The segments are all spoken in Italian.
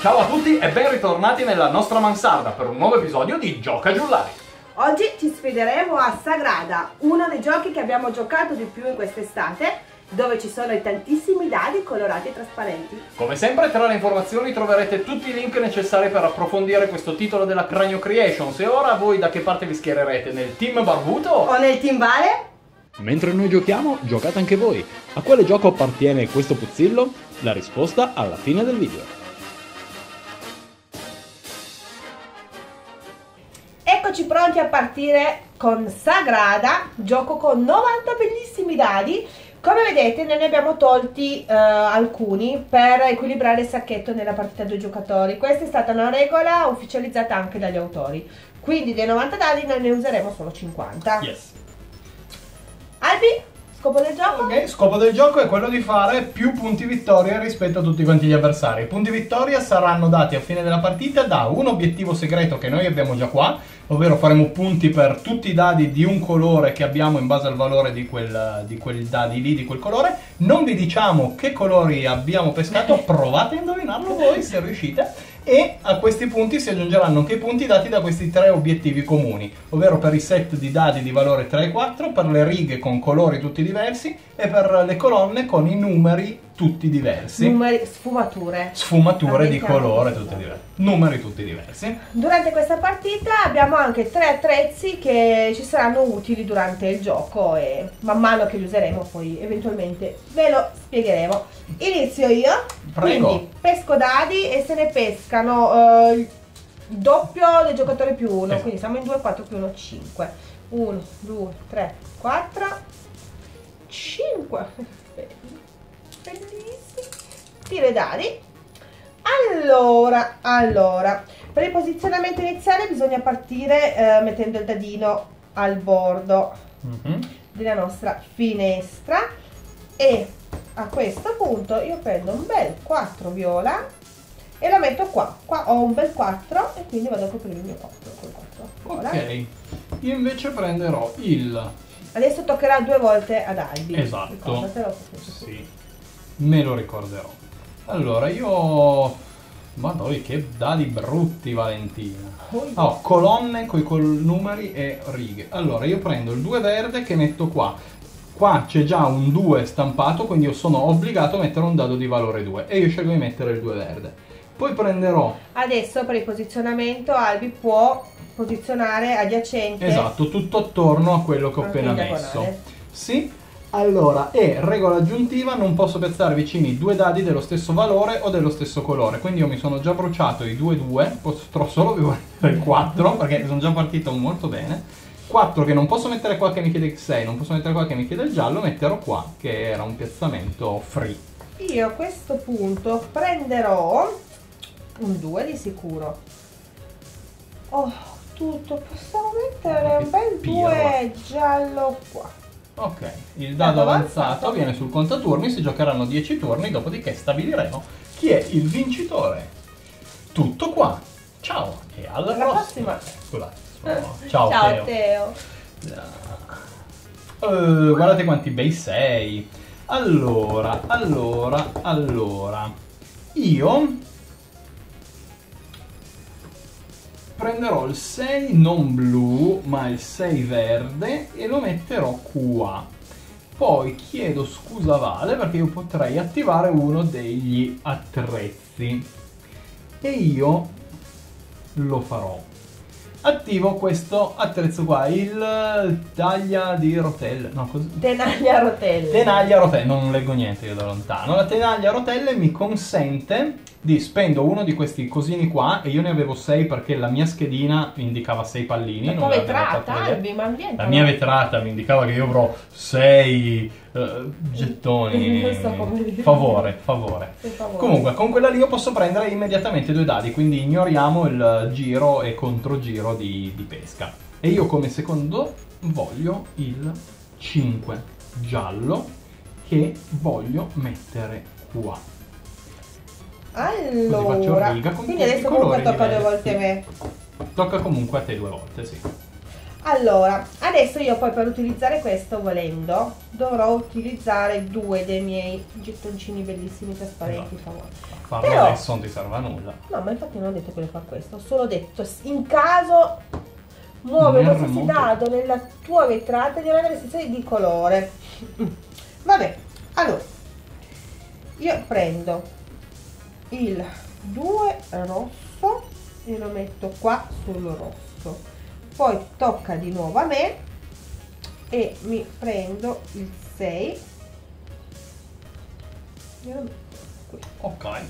Ciao a tutti e ben ritornati nella nostra mansarda per un nuovo episodio di Gioca Giullari. Oggi ci sfideremo a Sagrada, uno dei giochi che abbiamo giocato di più in quest'estate, dove ci sono i tantissimi dadi colorati e trasparenti. Come sempre tra le informazioni troverete tutti i link necessari per approfondire questo titolo della Cranio Creations e ora voi da che parte vi schiererete? Nel team barbuto? O nel timbale? Mentre noi giochiamo, giocate anche voi. A quale gioco appartiene questo puzzillo? La risposta alla fine del video. Eccoci pronti a partire con Sagrada, gioco con 90 bellissimi dadi. Come vedete ne abbiamo tolti uh, alcuni per equilibrare il sacchetto nella partita due giocatori. Questa è stata una regola ufficializzata anche dagli autori. Quindi dei 90 dadi noi ne useremo solo 50. Yes. Albi, scopo del gioco? Ok, scopo del gioco è quello di fare più punti vittoria rispetto a tutti quanti gli avversari. I punti vittoria saranno dati a fine della partita da un obiettivo segreto che noi abbiamo già qua, ovvero faremo punti per tutti i dadi di un colore che abbiamo in base al valore di quel, di quel dadi lì, di quel colore. Non vi diciamo che colori abbiamo pescato, provate a indovinarlo voi se riuscite e a questi punti si aggiungeranno anche i punti dati da questi tre obiettivi comuni, ovvero per i set di dadi di valore 3 e 4, per le righe con colori tutti diversi e per le colonne con i numeri tutti diversi. Numeri, sfumature. Sfumature di colore tutti diversi. Numeri tutti diversi. Durante questa partita abbiamo anche tre attrezzi che ci saranno utili durante il gioco e man mano che li useremo poi eventualmente ve lo spiegheremo. Inizio io, Prego. quindi pesco dadi e se ne pescano eh, il doppio del giocatore più uno, Esatto. quindi siamo in 2, 4 più 1, 5. 1, 2, 3, 4, 5. Bellissimo. Tiro i dadi. Allora, allora, per il posizionamento iniziale bisogna partire eh, mettendo il dadino al bordo Mhm. della nostra finestra e a questo punto io prendo un bel 4 viola e lo metto qua. Qua ho un bel 4 e quindi vado a coprire il mio 4 col 4 viola. Ok, io invece prenderò il... Adesso toccherà due volte ad Albi. Esatto. Sì, me lo ricorderò. Allora, io... Madonna, che dadi brutti, Valentina. Oh, colonne con i numeri e righe. Allora, io prendo il 2 verde che metto qua. Qua c'è già un 2 stampato, quindi io sono obbligato a mettere un dado di valore 2. E io scelgo di mettere il 2 verde. Poi prenderò, Adesso per il posizionamento Albi può posizionare adiacente. esatto, tutto attorno a quello che ho appena messo. diagonale. Sì. Allora, e regola aggiuntiva, non posso piazzare vicini due dadi dello stesso valore o dello stesso colore. Quindi io mi sono già bruciato i 2-2, potrò solo mettere 4 perché sono già partito molto bene. 4 che non posso mettere qua che mi chiede X6, non posso mettere qua che mi chiede il giallo, metterò qua che era un piazzamento free. Io a questo punto prenderò un 2 di sicuro. Oh, tutto. Possiamo mettere un bel Pirro. 2 giallo qua. Ok, il dado avanzato viene sul contaturni, si giocheranno 10 turni, dopodiché stabiliremo chi è il vincitore. Tutto qua. Ciao e alla, Alla prossima. prossima. Scusate, sono- Ciao, Ciao Teo. Teo. Eh, guardate quanti bei sei. Allora, allora, allora. Io prenderò il 6 non blu, ma il 6 verde e lo metterò qua. Poi chiedo scusa Vale perché io potrei attivare uno degli attrezzi. E io lo farò. Attivo questo attrezzo qua, il taglia di rotelle. No, così. Tenaglia a rotelle. Tenaglia a rotelle, non leggo niente io da lontano. La tenaglia a rotelle mi consente di spendo uno di questi cosini qua e io ne avevo 6 perché la mia schedina mi indicava 6 pallini. La tua vetrata. Albi, ma ambienta. La mia vetrata mi indicava che io avrò 6 gettoni. Favore, favore. Favore. Comunque, con quella lì io posso prendere immediatamente due dadi, quindi ignoriamo il giro e controgiro di, di pesca. E io come secondo voglio il 5 giallo che voglio mettere qua. Allora, riga quindi adesso comunque tocca due volte a me. Tocca comunque a te due volte, sì. Allora, adesso io poi per utilizzare questo volendo dovrò utilizzare due dei miei gettoncini bellissimi trasparenti, per favore. Farlo Però- adesso non ti serve a nulla. No, ma infatti non ho detto che devo fare questo, ho solo detto in caso muove remoto. dado nella tua vetrata di avere restrizioni di colore. Vabbè, allora io prendo il 2 rosso e lo metto qua sul rosso. Poi tocca di nuovo a me e mi prendo il 6 e lo metto qui. Ok.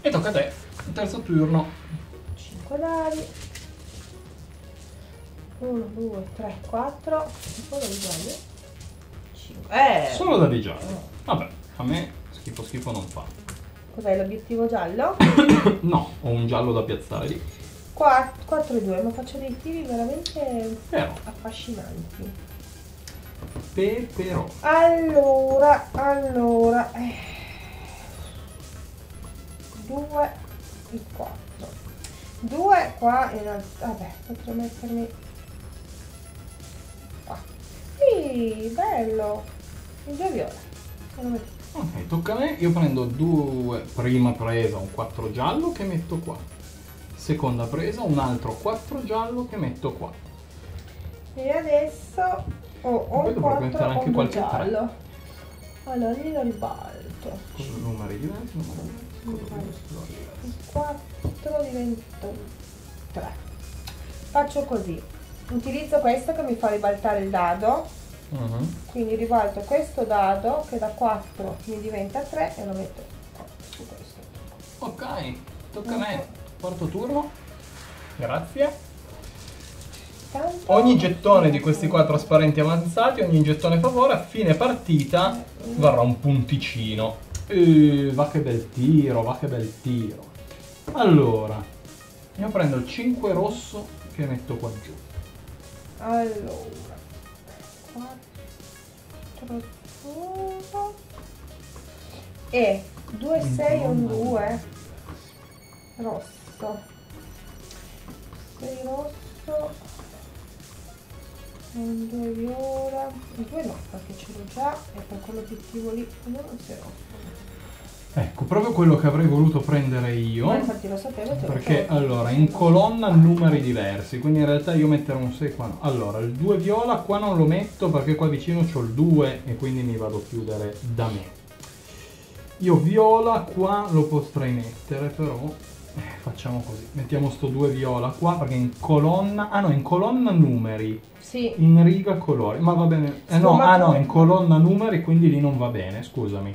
E tocca a te. Il terzo turno. 5 dadi 1, 2, 3, 4 solo di gialli 5 eh Solo da gialli. Vabbè, a me schifo schifo non fa. cos'è l'obiettivo giallo? No, ho un giallo da piazzare lì. 4, 4 e 2 ma faccio dei tiri veramente Però, affascinanti. Pe, però. allora allora 2 e 4 2 qua in realtà vabbè potrei mettermi qua. Sì bello. Il due viola. Ok, tocca a me. Io prendo due, prima presa un 4 giallo che metto qua. Seconda presa un altro 4 giallo che metto qua. E adesso ho, ho Poi un dovrò 4 mettere anche un qualche giallo. Allora lì lo ribalto. Con numeri diversi, numeri diversi. Il 4 diventa un 3. Faccio così. Utilizzo questo che mi fa ribaltare il dado. Mhm. Quindi ribalto questo dado che da 4 mi diventa 3 e lo metto qua, su questo. Ok, tocca a me. Quarto turno. Grazie. Ogni gettone di questi qua trasparenti avanzati, ogni gettone favore, a fine partita varrà un punticino. Eh, va che bel tiro, va che bel tiro. Allora, io prendo il 5 rosso che metto qua giù. Allora, 4 1 e 2 6 1 2 rosso 6 rosso un 2 viola il 2 no perché ce l'ho già e per quell'obiettivo lì non si è rosso Ecco, proprio quello che avrei voluto prendere io. ma infatti lo sapevo te lo Perché so. allora, in colonna numeri diversi, quindi in realtà io metterò un 6 qua no. Allora, il 2 viola qua non lo metto perché qua vicino c'ho il 2 e quindi mi vado a chiudere da me. Io viola qua lo potrei mettere, però facciamo così. Mettiamo sto 2 viola qua perché in colonna, ah no, in colonna numeri, sì in riga colori, ma va bene. Eh no, ah no, in colonna numeri, quindi lì non va bene, scusami.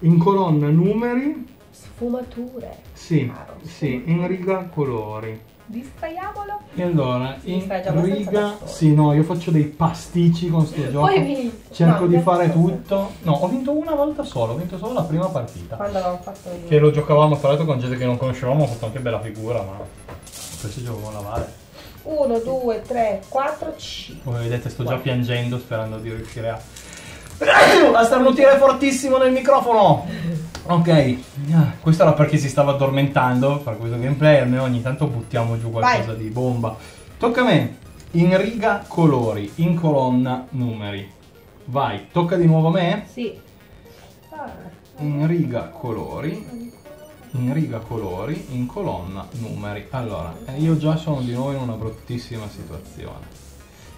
In colonna numeri sfumature sì, Chiaro. sì, in riga colori. Distraiamolo E allora, Si in riga... Sì, no, io faccio dei pasticci con sto gioco. poi vinto Cerco No, di fare tutto. No, ho vinto una volta solo, ho vinto solo la prima partita. quando avevamo fatto io Che lo giocavamo tra l'altro con gente che non conoscevamo, ho fatto anche bella figura, ma questo gioco con la Vale. 1, 2, 3, 4, 5. Come vedete sto già piangendo sperando di riuscire a... a starnutire fortissimo nel microfono! Ok, ah, questo era perché si stava addormentando per questo gameplay, almeno ogni tanto buttiamo giù qualcosa Vai. di bomba. Tocca a me, in riga colori, in colonna numeri. Vai, tocca di nuovo a me, Sì. In riga colori, in riga colori, in colonna numeri. Allora, eh, io già sono di nuovo in una bruttissima situazione.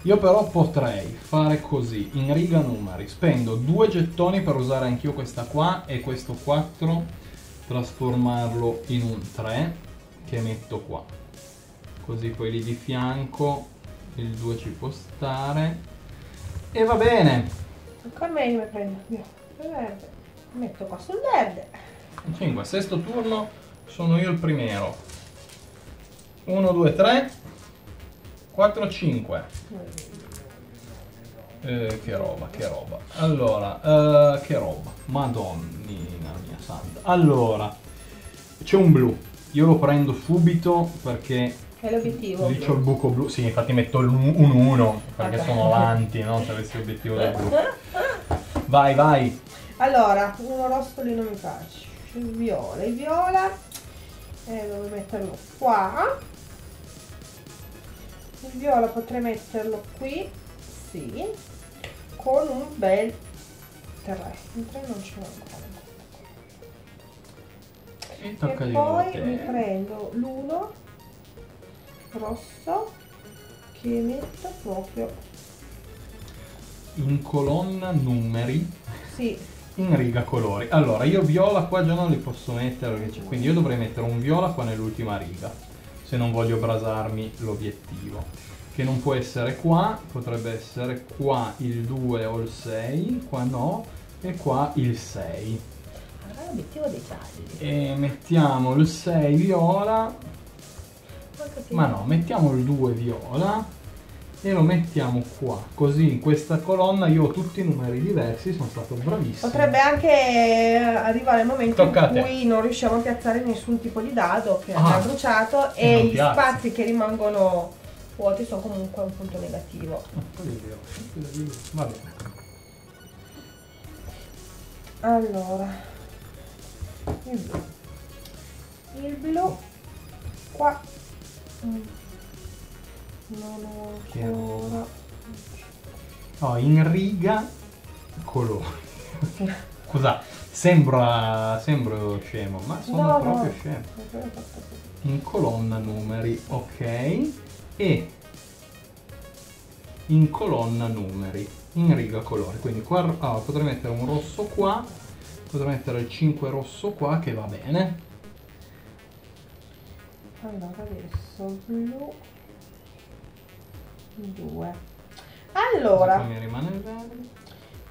Io però potrei fare così, in riga numeri, spendo due gettoni per usare anch'io questa qua e questo 4, trasformarlo in un 3 che metto qua. Così poi lì di fianco il 2 ci può stare. E va bene. Tocca a me io mi prendo il verde. Metto qua sul verde. 5, sesto turno, sono io il primero. 1, 2, 3, 4, 5. Eh, che roba, che roba. Allora, eh, che roba. Madonnina mia santa. Allora, c'è un blu. Io lo prendo subito perché è l'obiettivo. lì c'ho il buco blu. Sì, infatti metto un 1 perché Ok. sono avanti, no? Se avessi l'obiettivo del blu. Vai, vai. Allora, uno rosso lì non mi piace. Il viola, il viola. E devo metterlo qua. Il viola potrei metterlo qui, sì, con un bel 3. Il 3 non ce l'ho ancora. E e poi mi prendo l'uno rosso che metto proprio, In colonna numeri, sì, in riga colori. Allora, io viola qua già non li posso mettere, quindi io dovrei mettere un viola qua nell'ultima riga, se non voglio brasarmi l'obiettivo. Che non può essere qua, potrebbe essere qua il 2 o il 6, qua no, e qua il 6. allora l'obiettivo dei gialli. E mettiamo il 6 viola, ma no, mettiamo il 2 viola e lo mettiamo qua. Così in questa colonna io ho tutti i numeri diversi, sono stato bravissimo. Potrebbe anche arrivare il momento Tocca a in cui non riusciamo a piazzare nessun tipo di dado che Ah, ha bruciato e gli piazzi. spazi che rimangono vuoti sono comunque un punto negativo. Va bene. Allora, il blu. Il blu qua mm, non ho Che ancora. Oh, in riga colori. Scusa, sembra, sembro scemo, ma sono No, proprio no. scemo. In colonna numeri, ok. E in colonna numeri, in riga colori. Quindi qua ah, potrei mettere un rosso qua, potrei mettere il 5 rosso qua che va bene. Allora adesso blu 2. Allora, mi rimane il verde.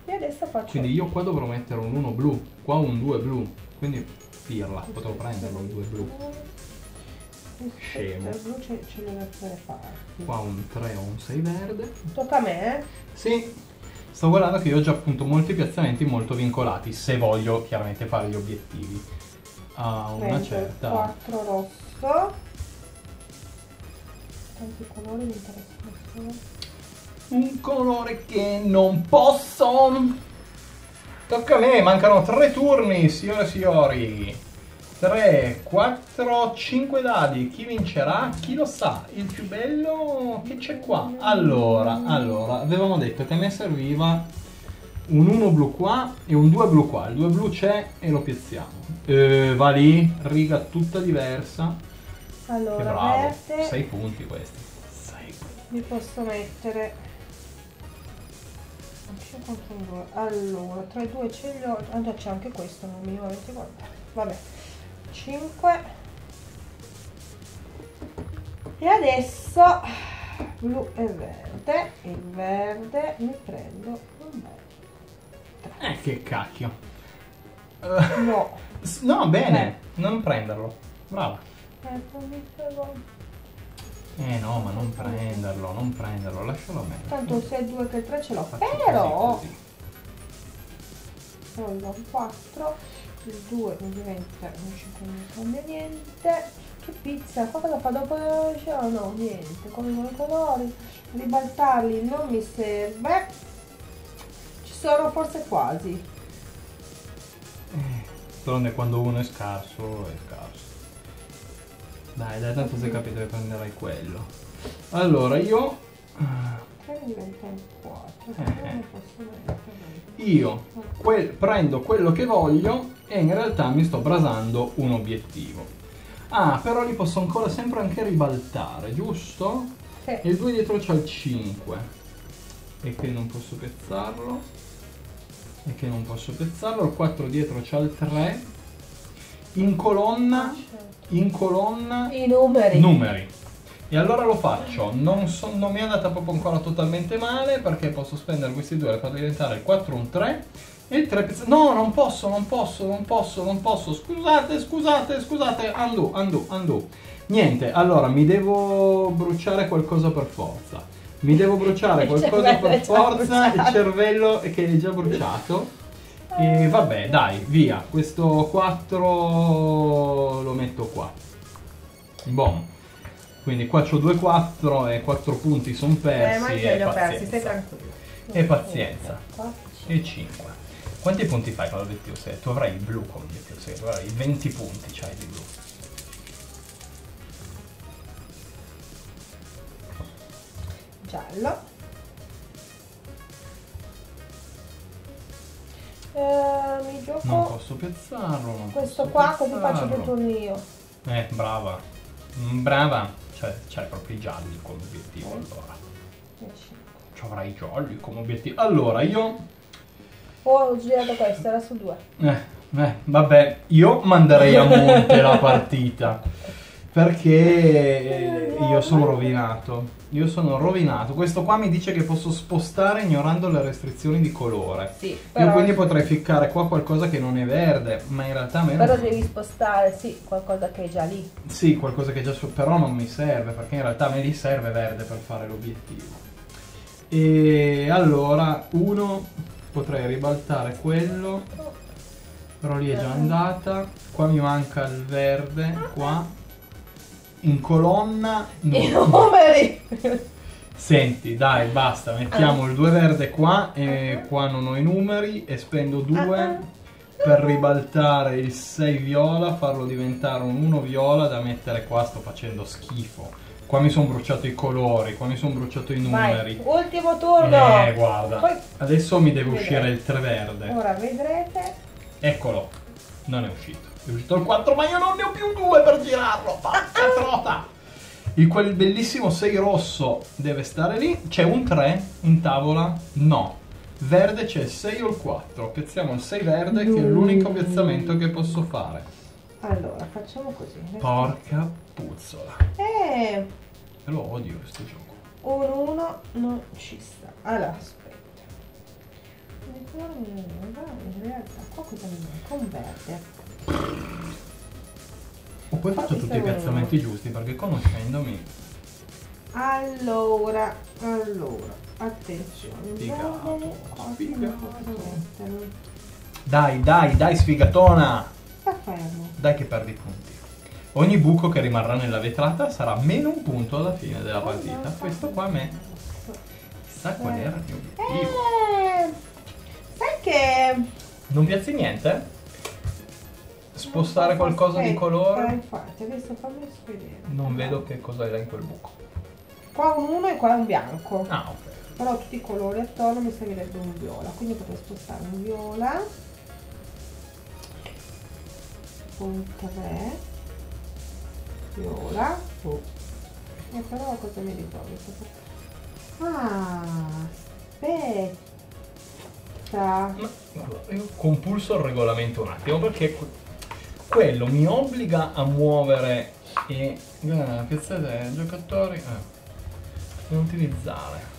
io adesso faccio Quindi io qua dovrò mettere un 1 blu, qua un 2 blu. Quindi pirla, potrò prenderlo il 2 blu. Scemo. Blu ce, ce da tre parti. Qua un 3 o un 6 verde. Tocca a me, eh? Sì, sto guardando che io ho già appunto molti piazzamenti molto vincolati, se voglio chiaramente fare gli obiettivi a una Prendo certa... 4 rosso. Tanti colori mi interessano solo. Un colore che non posso... Tocca a me, mancano tre turni, signore e signori. 3, 4, 5 dadi. Chi vincerà? Chi lo sa? Il più bello che c'è qua. Allora, allora, avevamo detto che a me serviva un 1 blu qua e un 2 blu qua. Il 2 blu c'è e lo piazziamo. Eh, va lì, riga tutta diversa. Allora, bravo. verde 6 punti questi. 6 punti. mi posso mettere. Allora, tra i due ce li ho. Già c'è anche questo, non minimamente guardare. Vabbè. 5 e adesso blu e verde il verde mi prendo un bel Eh, che cacchio. No no, bene, non prenderlo. Brava. Eh, prego. Eh no, ma non prenderlo, non prenderlo, lascialo a me. tanto sia il 2 che il 3 ce l'ho però un 4 il 2 mi diventa un 5 non cambia niente che pizza qua cosa fa dopo l'ho no niente come i colori ribaltarli non mi serve ci sono forse quasi D'altronde quando uno è scarso, è scarso. Dai, dai, tanto sei capito che prenderai quello. Allora, io... 3 mi diventa un 4 Eh, Io quel- prendo quello che voglio e in realtà mi sto brasando un obiettivo. Ah, però li posso ancora sempre anche ribaltare, giusto? sì. E il 2 dietro c'ha il 5. E che non posso pezzarlo. E che non posso pezzarlo. Il 4 dietro c'ha il 3. In colonna. In colonna. i numeri Numeri. E allora lo faccio. Non, so- non mi è andata proprio ancora totalmente male. Perché posso spendere questi due. Le faccio diventare il 4 un 3. E il 3 pezz- No, non posso, non posso, non posso, non posso. Scusate, scusate, scusate. Andu, andu, andu. Niente, allora mi devo bruciare qualcosa per forza. Mi devo bruciare qualcosa per forza. Il cervello che è già bruciato. E vabbè, dai, via. Questo 4 lo metto qua. Bom. Quindi qua c'ho 2 4 e 4 punti sono persi. eh, ma io e li ho persi pazienza. stai tranquillo E pazienza. 4, E 5. Quanti punti fai con l'obiettivo 6? Tu avrai il blu con l'obiettivo 6, tu avrai 20 punti, c'hai di blu. giallo. Eh, mi gioco Non posso piazzarlo. non questo posso qua così faccio piazzarlo. tutto mio. Eh, brava. Mm, Brava. Cioè, c'hai proprio i gialli come obiettivo Oh. allora. E cinque. Ci avrai i gialli come obiettivo. Allora, io... Oh, ho girato questo, era su due. Eh, eh, vabbè, io manderei a monte la partita. Perché io sono rovinato. Io sono rovinato. Questo qua mi dice che posso spostare ignorando le restrizioni di colore. Sì, Io quindi potrei ficcare qua qualcosa che non è verde, ma in realtà a me però non- devi spostare, sì, qualcosa che è già lì. Sì, qualcosa che già so, però non mi serve, perché in realtà a me lì serve verde per fare l'obiettivo. E allora, uno, potrei ribaltare quello, però lì è già andata. Qua mi manca il verde, qua. In colonna... no. I numeri! Senti, dai, basta, mettiamo il 2 verde qua e qua non ho i numeri e spendo 2 per ribaltare il 6 viola, farlo diventare un 1 viola da mettere qua, sto facendo schifo. Qua mi sono bruciato i colori, qua mi sono bruciato i numeri. Vai, ultimo turno! Eh, guarda. Poi- Adesso mi deve Vedremo. uscire il 3 verde. Ora vedrete. Eccolo. Non è uscito. È uscito il 4, ma io non ne ho più due per girarlo. Pazza trota. Il quel bellissimo 6 rosso deve stare lì. C'è un 3 in tavola? No. Verde c'è il 6 o il 4. Piazziamo il 6 verde che è l'unico piazzamento che posso fare. Allora, facciamo così. Porca puzzola. Eh, Lo odio questo gioco. un 1 non ci sta. Allora, aspetta. In realtà, qua cosa mi manca? Un verde. Ho poi fatto tutti i piazzamenti giusti perché conoscendomi Allora, allora, attenzione. Sfigato, sfigato. Dai, dai, dai, sfigatona! Dai che perdi punti. Ogni buco che rimarrà nella vetrata sarà meno un punto alla fine della partita. Questo qua a me. Chissà qual era il mio obiettivo. Eh, sai che... Non piazzi niente? Spostare qualcosa di colore? Infatti, adesso fammi vedere. Non vedo che cosa era in quel buco. Qua un 1 e qua un bianco. Ah, ok. Però tutti i colori attorno mi servirebbe un viola, quindi potrei spostare un viola. Un 3. Viola. Oh. E però cosa mi ricordo? Ah, aspetta. Ma, io compulso il regolamento un attimo perché quello mi obbliga a muovere e eh, piazzate giocatori eh, da utilizzare.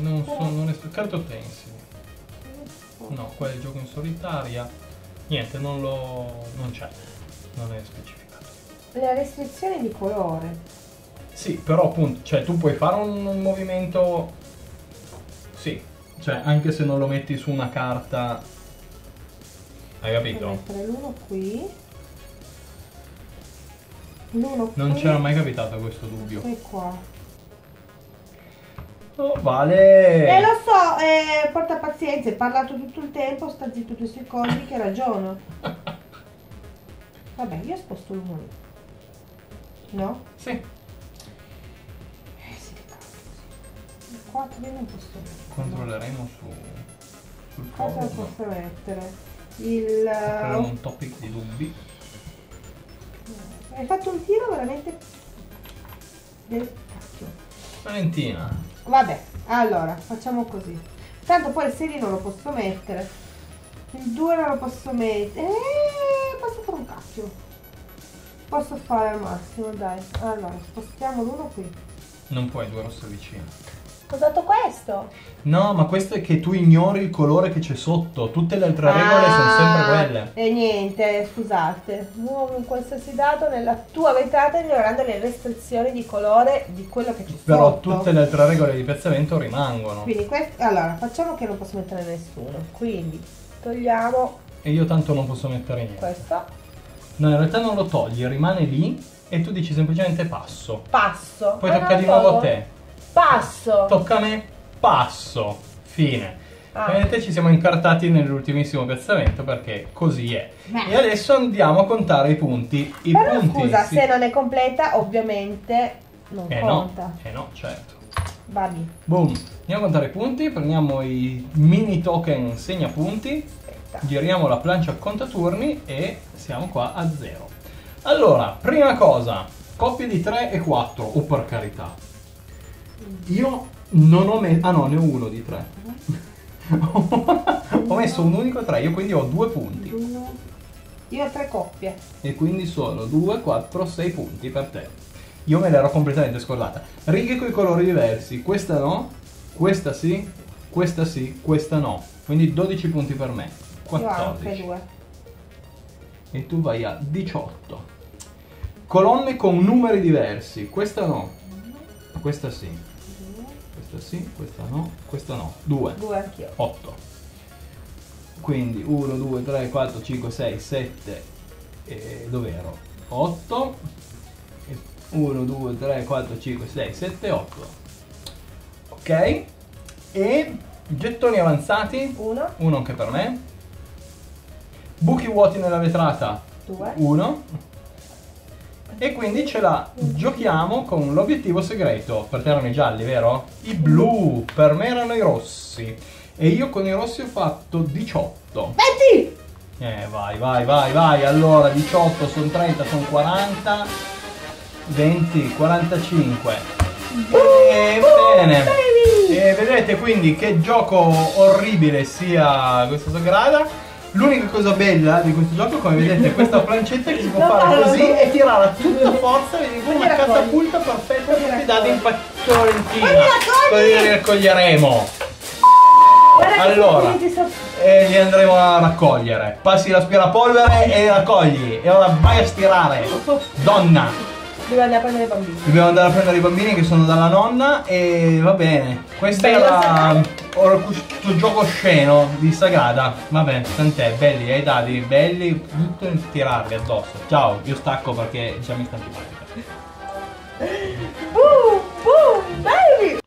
Non sono non è carta tensili. No, qua è il gioco in solitaria. Niente, non lo. non c'è. Non è specificato. Le restrizioni di colore. Sì, però appunto, cioè tu puoi fare un, un movimento. Sì. Cioè, anche se non lo metti su una carta. Hai Devo capito? mettere l'uno qui. L'uno qui. Non c'era mai capitato questo dubbio. E qua. Oh, vale! Eh lo so, eh, porta pazienza, hai parlato tutto il tempo, sta zitto due secondi che ragiono. Vabbè, io sposto l'uno lì. No? Sì. Eh sì, che cazzo. Il 4 io non posso mettere. Controlleremo su. sul Cosa forum. posso mettere? Il... Apriamo un topic di dubbi. Hai fatto un tiro veramente del cacchio. Valentina. Vabbè, allora, facciamo così. Tanto poi il 6 non lo posso mettere. Il 2 non lo posso mettere. Eh, posso fare un cacchio. Posso fare al massimo, dai. Allora, spostiamo l'uno qui. Non puoi due rosse vicine. Ho dato questo. No, ma questo è che tu ignori il colore che c'è sotto. Tutte le altre regole sono sempre quelle. E niente, scusate. Muovi un qualsiasi dato nella tua vetrata ignorando le restrizioni di colore di quello che c'è Però sotto. tutte le altre regole di piazzamento rimangono. Quindi questo, allora, facciamo che non posso mettere nessuno. Quindi togliamo E io tanto non posso mettere niente. questo. No, in realtà non lo togli, rimane lì e tu dici semplicemente passo. Passo. Poi Ah, tocca di nuovo a te. Passo. Tocca a me, passo. Fine. Ah. Vedete, ci siamo incartati nell'ultimissimo piazzamento perché così è. Beh. E adesso andiamo a contare i punti. I Però punti. scusa, si- se non è completa, ovviamente Non Eh conta. no, eh no, certo. Babi. Boom. Andiamo a contare i punti, prendiamo i mini token segnapunti, Aspetta. giriamo la plancia a contaturni e siamo qua a zero. Allora, prima cosa, coppie di 3 e 4, o per carità. Io non ho messo... Ah no, ne ho uno di 3. ho messo un unico 3, io quindi ho due punti. Uno. Io ho tre coppie. E quindi sono 2, 4, 6 punti per te. Io me l'ero completamente scordata. Righe con i colori diversi. Questa no, questa sì, questa sì, questa no. Quindi 12 punti per me. Io anche 14. due. E tu vai a 18. Colonne con numeri diversi. Questa no. Questa sì. Questa sì, questa no, questa no. 2. Due anch'io. 8. Quindi 1, 2, 3, 4, 5, 6, 7. E dove ero? 8. 1, 2, 3, 4, 5, 6, 7, 8. Ok. E gettoni avanzati. Uno, Uno anche per me. Buchi vuoti nella vetrata. due. 1. E quindi ce la giochiamo con l'obiettivo segreto. Per te erano i gialli, vero? I blu, per me erano i rossi. E io con i rossi ho fatto 18. Metti! Eh, vai, vai, vai, vai. Allora, 18 sono 30, sono 40. 20, 45. E bene. E vedete quindi che gioco orribile sia questa sagrada. L'unica cosa bella di questo gioco, come vedete, è questa plancetta che si può No, fare no, così no. e tirare a tutta forza, come Poi una catapulta perfetta Poi li per i dadi in raccogli. Fiorentina. Poi li raccoglieremo. Guarda che Allora. E li andremo a raccogliere. Passi l'aspirapolvere e li raccogli. E ora vai a stirare. Donna. Devo andare a prendere i bambini. Dobbiamo andare a prendere i bambini che sono dalla nonna e va bene. Questo Bella era Sagrada. Ora questo gioco sceno di Sagrada. Vabbè, tant'è, belli, hai dati belli, tutto in tirarli addosso. Ciao, io stacco perché già mi sta antipatica. Boom! Boom! Baby!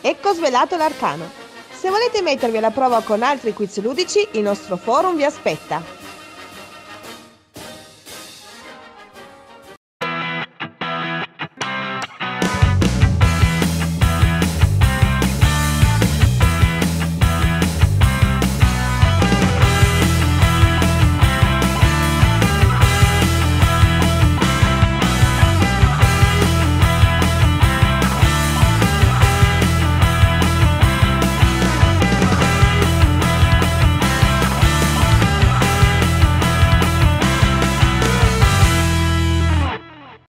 Ecco svelato l'arcano. Se volete mettervi alla prova con altri quiz ludici, il nostro forum vi aspetta.